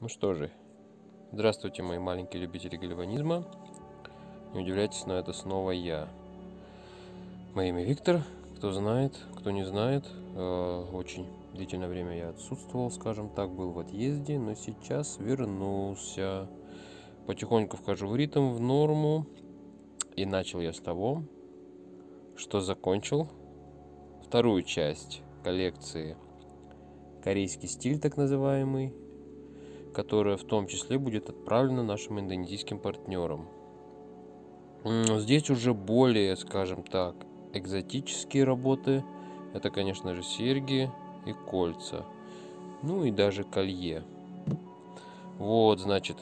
Ну что же, здравствуйте, мои маленькие любители гальванизма. Не удивляйтесь, но это снова я. Мое имя Виктор. Кто знает, кто не знает, э, очень длительное время я отсутствовал, скажем так, был в отъезде, но сейчас вернулся. Потихоньку вхожу в ритм, в норму. И начал я с того, что закончил вторую часть коллекции корейский стиль так называемый которая в том числе будет отправлена нашим индонезийским партнерам. Здесь уже более, скажем так, экзотические работы. Это, конечно же, серьги и кольца. Ну и даже колье. Вот, значит.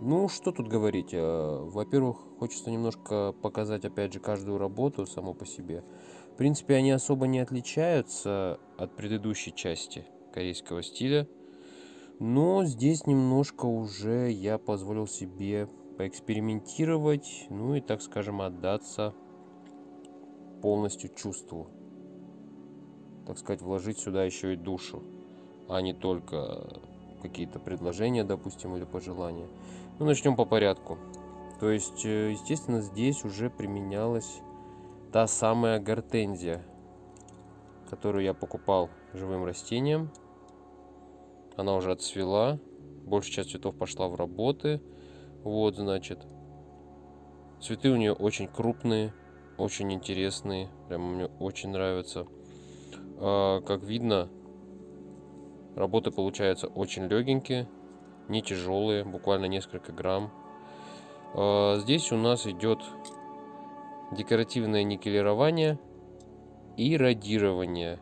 Ну, что тут говорить. Э, во-первых, хочется немножко показать, опять же, каждую работу само по себе. В принципе, они особо не отличаются от предыдущей части корейского стиля. Но здесь немножко уже я позволил себе поэкспериментировать, ну и, так скажем, отдаться полностью чувству. Так сказать, вложить сюда еще и душу, а не только какие-то предложения, допустим, или пожелания. Ну, начнем по порядку. То есть, э, естественно, здесь уже применялась та самая гортензия, которую я покупал живым растением – она уже отцвела. Большая часть цветов пошла в работы. Вот, значит. Цветы у нее очень крупные, очень интересные. Прямо мне очень нравятся. А, как видно, работы получаются очень легенькие, не тяжелые, буквально несколько грамм. А, здесь у нас идет декоративное никелирование и радирование.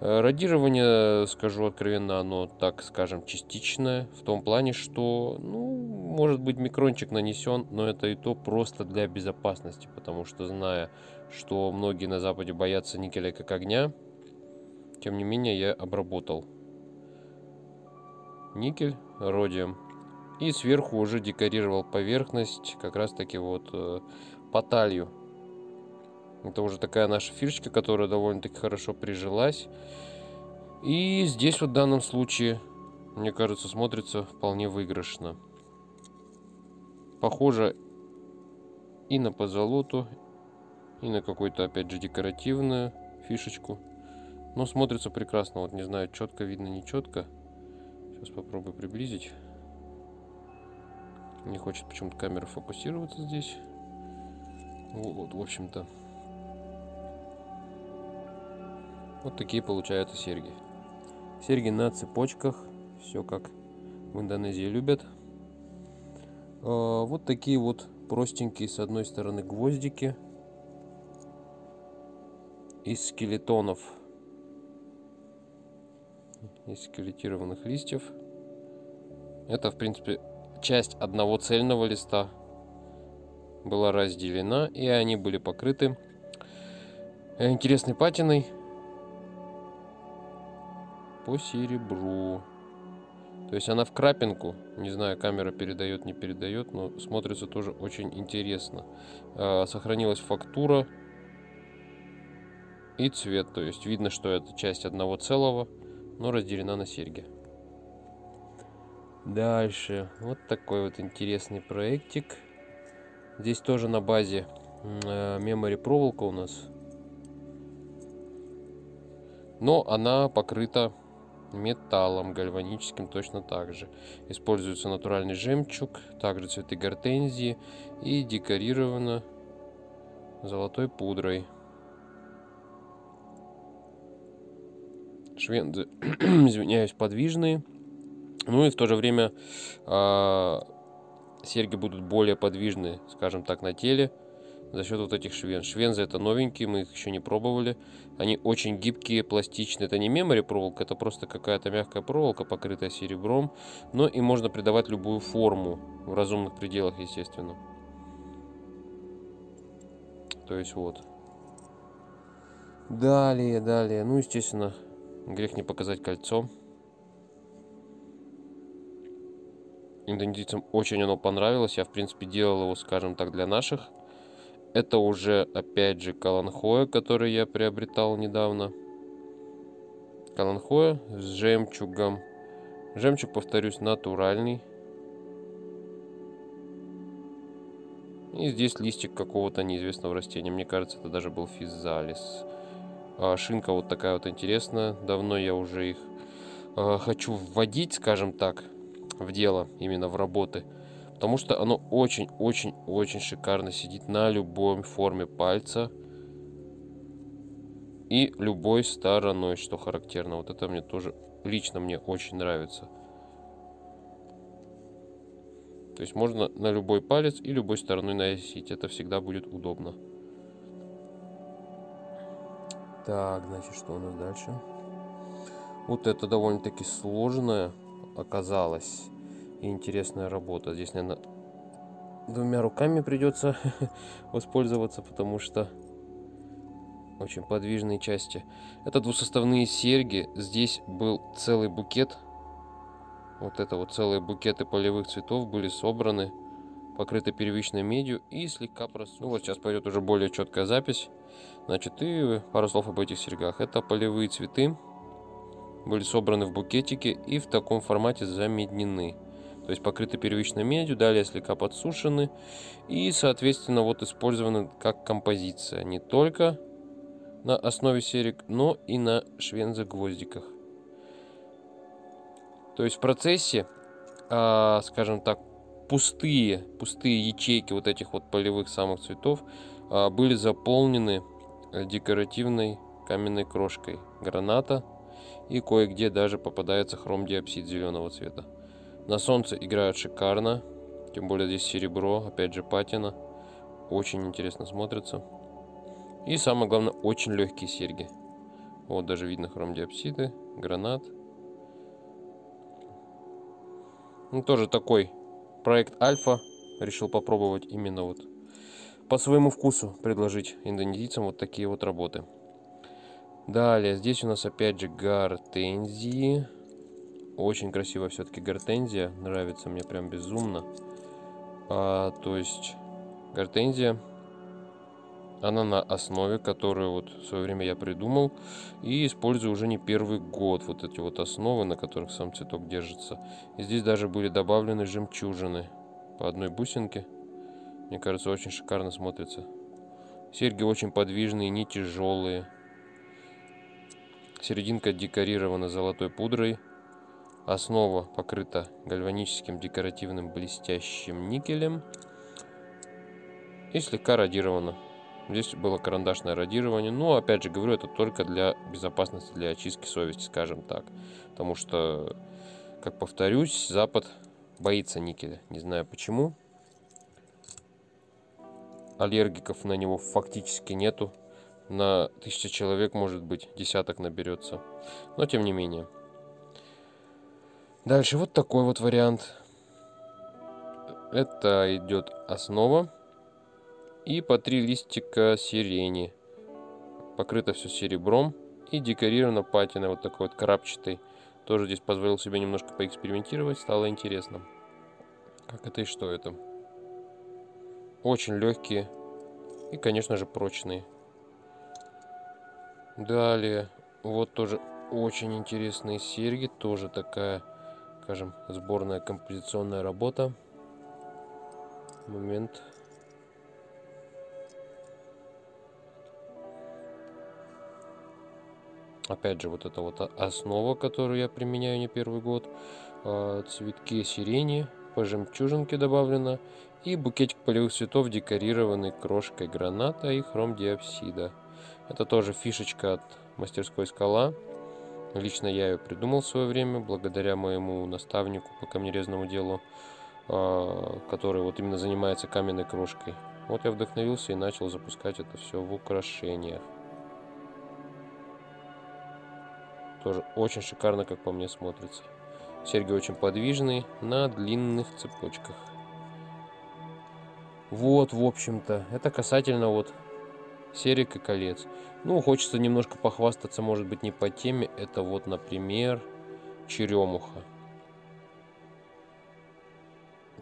Э, радирование, скажу откровенно, оно, так скажем, частичное, в том плане, что, ну, может быть, микрончик нанесен, но это и то просто для безопасности, потому что, зная, что многие на Западе боятся никеля как огня, тем не менее, я обработал никель родием и сверху уже декорировал поверхность как раз таки вот э, поталью это уже такая наша фишечка, которая довольно-таки хорошо прижилась. И здесь вот в данном случае, мне кажется, смотрится вполне выигрышно. Похоже и на позолоту, и на какую-то, опять же, декоративную фишечку. Но смотрится прекрасно. Вот не знаю, четко видно, не четко. Сейчас попробую приблизить. Не хочет почему-то камера фокусироваться здесь. Вот, в общем-то. Вот такие получаются серьги. Серьги на цепочках. Все как в Индонезии любят. А, вот такие вот простенькие с одной стороны гвоздики из скелетонов из скелетированных листьев это в принципе часть одного цельного листа была разделена и они были покрыты интересной патиной по серебру. То есть она в крапинку, не знаю, камера передает, не передает, но смотрится тоже очень интересно. А, сохранилась фактура и цвет, то есть видно, что это часть одного целого, но разделена на серьги. Дальше, вот такой вот интересный проектик. Здесь тоже на базе мемори проволока у нас. Но она покрыта металлом гальваническим точно так же. Используется натуральный жемчуг, также цветы гортензии и декорировано золотой пудрой. Швенды, извиняюсь, подвижные. Ну и в то же время э, серьги будут более подвижные, скажем так, на теле за счет вот этих швен. Швензы это новенькие, мы их еще не пробовали. Они очень гибкие, пластичные. Это не мемори проволока, это просто какая-то мягкая проволока, покрытая серебром. Но и можно придавать любую форму, в разумных пределах, естественно. То есть вот. Далее, далее. Ну, естественно, грех не показать кольцо. Индонезийцам очень оно понравилось. Я, в принципе, делал его, скажем так, для наших это уже, опять же, каланхоя, который я приобретал недавно. Каланхоя с жемчугом. Жемчуг, повторюсь, натуральный. И здесь листик какого-то неизвестного растения. Мне кажется, это даже был физалис. А шинка вот такая вот интересная. Давно я уже их э, хочу вводить, скажем так, в дело, именно в работы. Потому что оно очень-очень-очень шикарно сидит на любой форме пальца. И любой стороной, что характерно. Вот это мне тоже, лично мне очень нравится. То есть можно на любой палец и любой стороной носить. Это всегда будет удобно. Так, значит, что у нас дальше? Вот это довольно-таки сложная оказалась и интересная работа. Здесь, наверное, двумя руками придется воспользоваться, потому что очень подвижные части. Это двусоставные серьги. Здесь был целый букет вот это вот целые букеты полевых цветов были собраны, покрыты первичной медью и слегка просушены. Ну вот сейчас пойдет уже более четкая запись. Значит, и пару слов об этих серьгах. Это полевые цветы, были собраны в букетике и в таком формате замеднены. То есть покрыты первичной медью, далее слегка подсушены и, соответственно, вот использованы как композиция. Не только на основе серик, но и на швенза-гвоздиках. То есть в процессе, э, скажем так, пустые, пустые ячейки вот этих вот полевых самых цветов э, были заполнены э, декоративной каменной крошкой граната и кое-где даже попадается хромдиопсид зеленого цвета. На солнце играют шикарно, тем более здесь серебро, опять же патина, очень интересно смотрится. И самое главное, очень легкие серьги. Вот даже видно хромдиопсиды, гранат – Ну, тоже такой проект Альфа. Решил попробовать именно вот по своему вкусу предложить индонезийцам вот такие вот работы. Далее, здесь у нас опять же гортензии. Очень красиво все-таки гортензия. Нравится мне прям безумно. А, то есть гортензия она на основе, которую вот в свое время я придумал и использую уже не первый год. Вот эти вот основы, на которых сам цветок держится. И здесь даже были добавлены жемчужины по одной бусинке. Мне кажется, очень шикарно смотрится. Серьги очень подвижные, не тяжелые. Серединка декорирована золотой пудрой. Основа покрыта гальваническим декоративным блестящим никелем. И слегка радирована. Здесь было карандашное радирование. Но, опять же, говорю, это только для безопасности, для очистки совести, скажем так. Потому что, как повторюсь, Запад боится никеля. Не знаю почему. Аллергиков на него фактически нету. На тысячу человек, может быть, десяток наберется. Но, тем не менее. Дальше вот такой вот вариант. Это идет основа и по три листика сирени. Покрыто все серебром и декорировано патиной вот такой вот крапчатой. Тоже здесь позволил себе немножко поэкспериментировать, стало интересно. Как это и что это. Очень легкие и, конечно же, прочные. Далее, вот тоже очень интересные серьги, тоже такая, скажем, сборная композиционная работа. Момент. Опять же, вот это вот основа, которую я применяю не первый год. А, цветки сирени, по жемчужинке добавлено. И букетик полевых цветов, декорированный крошкой граната и хромдиопсида. Это тоже фишечка от мастерской скала. Лично я ее придумал в свое время, благодаря моему наставнику по камнерезному делу, а, который вот именно занимается каменной крошкой. Вот я вдохновился и начал запускать это все в украшениях. Тоже очень шикарно, как по мне, смотрится. Серьги очень подвижные, на длинных цепочках. Вот, в общем-то, это касательно вот серик и колец. Ну, хочется немножко похвастаться, может быть, не по теме. Это вот, например, черемуха.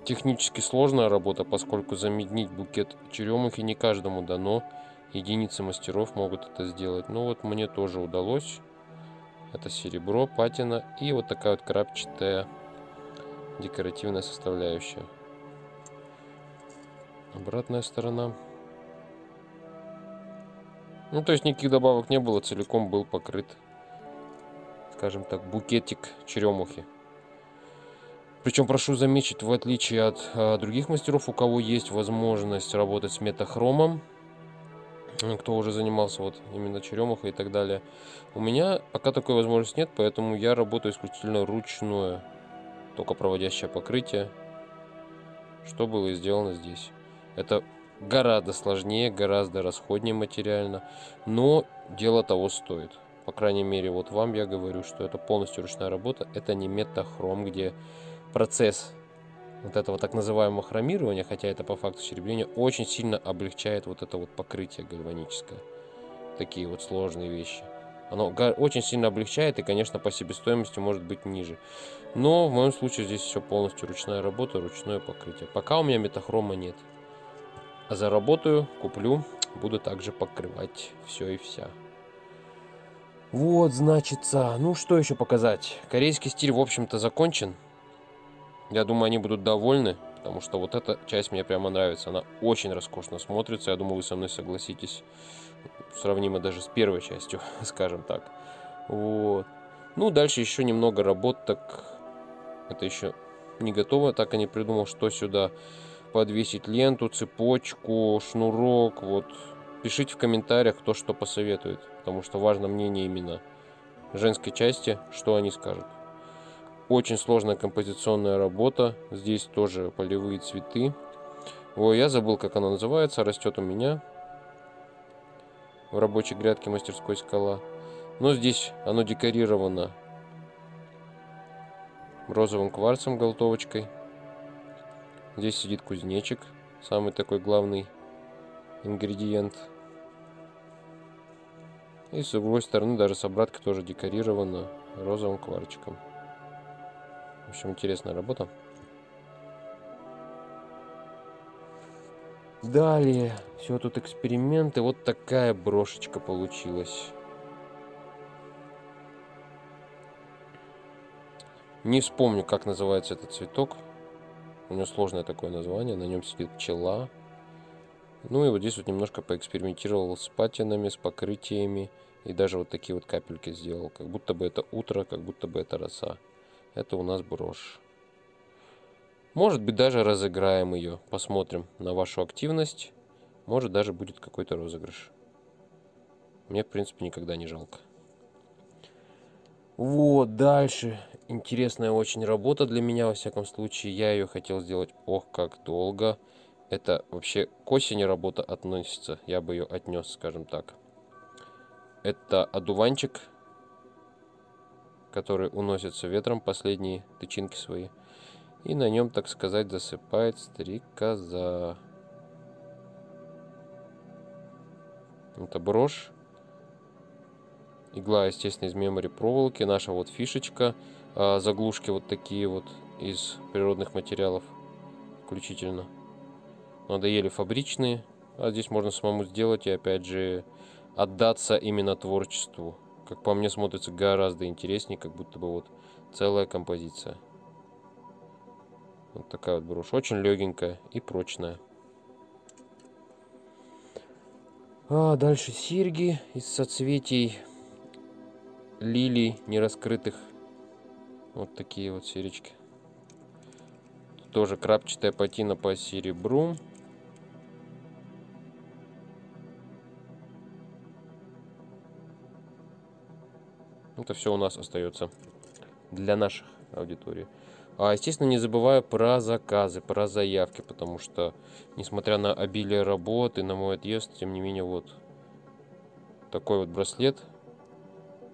Технически сложная работа, поскольку замеднить букет черемухи не каждому дано. Единицы мастеров могут это сделать. Но вот мне тоже удалось Это серебро, патина и вот такая вот крапчатая декоративная составляющая. Обратная сторона. Ну, то есть никаких добавок не было, целиком был покрыт, скажем так, букетик черемухи. Причем прошу заметить, в отличие от а, других мастеров, у кого есть возможность работать с метахромом, кто уже занимался вот именно черемухой и так далее, у меня пока такой возможности нет, поэтому я работаю исключительно ручное, только проводящее покрытие, что было сделано здесь. Это гораздо сложнее, гораздо расходнее материально, но дело того стоит. По крайней мере, вот вам я говорю, что это полностью ручная работа, это не метахром, где процесс вот этого так называемого хромирования, хотя это по факту серебрения, очень сильно облегчает вот это вот покрытие гальваническое. Такие вот сложные вещи. Оно очень сильно облегчает и, конечно, по себестоимости может быть ниже. Но в моем случае здесь все полностью ручная работа, ручное покрытие. Пока у меня метахрома нет. Заработаю, куплю, буду также покрывать все и вся. Вот, значится, ну что еще показать? Корейский стиль, в общем-то, закончен. Я думаю, они будут довольны, потому что вот эта часть мне прямо нравится. Она очень роскошно смотрится. Я думаю, вы со мной согласитесь. Сравнимо даже с первой частью, скажем так. Вот. Ну, дальше еще немного работ, так это еще не готово. Так и не придумал, что сюда подвесить ленту, цепочку, шнурок. Вот. Пишите в комментариях, кто что посоветует, потому что важно мнение именно женской части, что они скажут. Очень сложная композиционная работа. Здесь тоже полевые цветы. Ой, я забыл, как она называется. Растет у меня в рабочей грядке мастерской скала. Но здесь оно декорировано розовым кварцем голтовочкой. Здесь сидит кузнечик, самый такой главный ингредиент. И с другой стороны даже с обраткой тоже декорировано розовым кварчиком. В общем, интересная работа. Далее, все тут эксперименты. Вот такая брошечка получилась. Не вспомню, как называется этот цветок. У него сложное такое название. На нем сидит пчела. Ну и вот здесь вот немножко поэкспериментировал с патинами, с покрытиями. И даже вот такие вот капельки сделал. Как будто бы это утро, как будто бы это роса. Это у нас брошь. Может быть, даже разыграем ее. Посмотрим на вашу активность. Может, даже будет какой-то розыгрыш. Мне, в принципе, никогда не жалко. Вот, дальше. Интересная очень работа для меня, во всяком случае. Я ее хотел сделать, ох, как долго. Это вообще к осени работа относится. Я бы ее отнес, скажем так. Это одуванчик который уносится ветром последние тычинки свои. И на нем, так сказать, засыпает стрекоза. Это брошь. Игла, естественно, из мемори проволоки. Наша вот фишечка. А, заглушки вот такие вот из природных материалов. Включительно. Надоели фабричные. А здесь можно самому сделать и опять же отдаться именно творчеству как по мне, смотрится гораздо интереснее, как будто бы вот целая композиция. Вот такая вот брошь. Очень легенькая и прочная. А дальше серьги из соцветий лилий нераскрытых. Вот такие вот серечки. Тоже крапчатая патина по серебру. Это все у нас остается для наших аудиторий. А, естественно, не забываю про заказы, про заявки, потому что, несмотря на обилие работы, на мой отъезд, тем не менее, вот такой вот браслет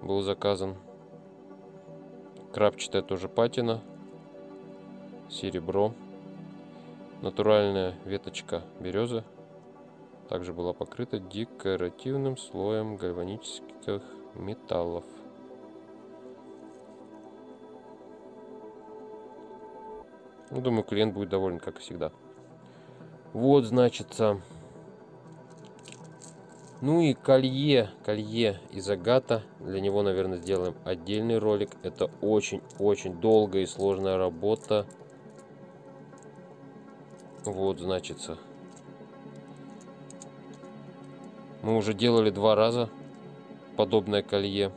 был заказан. Крапчатая тоже патина, серебро, натуральная веточка березы. Также была покрыта декоративным слоем гальванических металлов. Ну, думаю, клиент будет доволен, как всегда. Вот, значит, Ну и колье, колье из агата. Для него, наверное, сделаем отдельный ролик. Это очень-очень долгая и сложная работа. Вот, значится. Мы уже делали два раза подобное колье.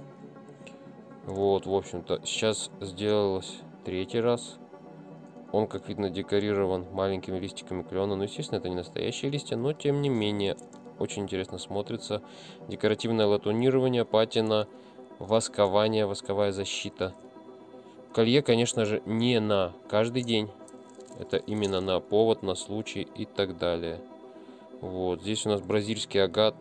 Вот, в общем-то, сейчас сделалось третий раз. Он, как видно, декорирован маленькими листиками клена. Ну, естественно, это не настоящие листья, но, тем не менее, очень интересно смотрится. Декоративное латунирование, патина, воскование, восковая защита. Колье, конечно же, не на каждый день. Это именно на повод, на случай и так далее. Вот, здесь у нас бразильский агат.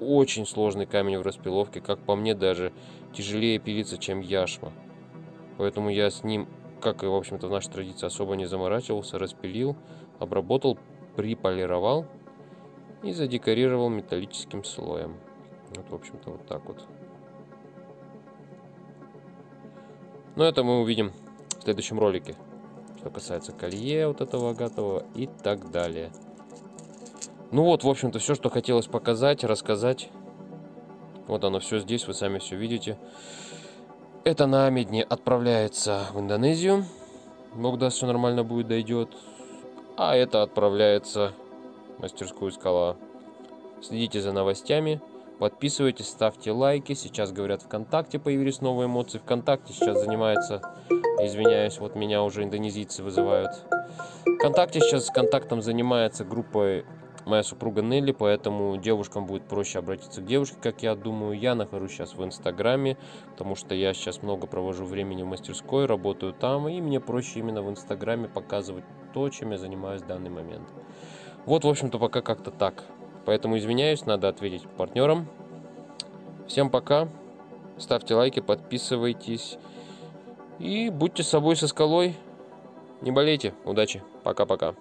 Очень сложный камень в распиловке. Как по мне, даже тяжелее пилиться, чем яшма. Поэтому я с ним, как и, в общем-то, в нашей традиции, особо не заморачивался. Распилил, обработал, приполировал и задекорировал металлическим слоем. Вот, в общем-то, вот так вот. Но это мы увидим в следующем ролике. Что касается колье вот этого агатового и так далее. Ну вот, в общем-то, все, что хотелось показать, рассказать. Вот оно все здесь, вы сами все видите. Это на Амедне отправляется в Индонезию. Бог даст, все нормально будет, дойдет. А это отправляется мастерскую скала. Следите за новостями, подписывайтесь, ставьте лайки. Сейчас, говорят, ВКонтакте появились новые эмоции. ВКонтакте сейчас занимается, извиняюсь, вот меня уже индонезийцы вызывают. ВКонтакте сейчас с контактом занимается группой моя супруга Нелли, поэтому девушкам будет проще обратиться к девушке, как я думаю. Я нахожусь сейчас в Инстаграме, потому что я сейчас много провожу времени в мастерской, работаю там, и мне проще именно в Инстаграме показывать то, чем я занимаюсь в данный момент. Вот, в общем-то, пока как-то так. Поэтому извиняюсь, надо ответить партнерам. Всем пока. Ставьте лайки, подписывайтесь. И будьте собой со скалой. Не болейте. Удачи. Пока-пока.